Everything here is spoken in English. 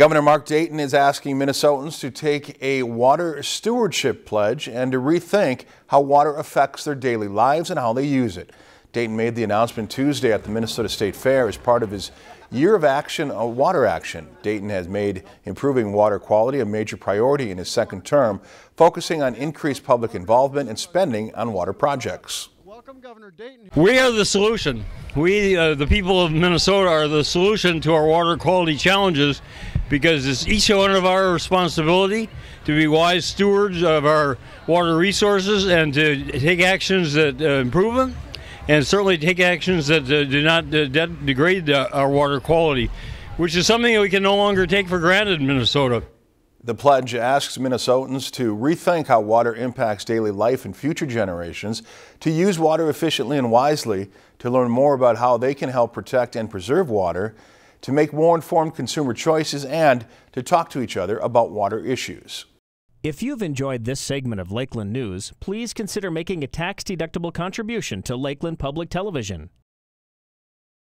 Governor Mark Dayton is asking Minnesotans to take a water stewardship pledge and to rethink how water affects their daily lives and how they use it. Dayton made the announcement Tuesday at the Minnesota State Fair as part of his Year of Action, a Water Action. Dayton has made improving water quality a major priority in his second term, focusing on increased public involvement and spending on water projects. Welcome, Governor Dayton. We are the solution. We, uh, the people of Minnesota, are the solution to our water quality challenges because it's each one of our responsibility to be wise stewards of our water resources and to take actions that uh, improve them and certainly take actions that uh, do not uh, de degrade our water quality, which is something that we can no longer take for granted in Minnesota. The pledge asks Minnesotans to rethink how water impacts daily life in future generations, to use water efficiently and wisely, to learn more about how they can help protect and preserve water, to make more informed consumer choices, and to talk to each other about water issues. If you've enjoyed this segment of Lakeland News, please consider making a tax-deductible contribution to Lakeland Public Television.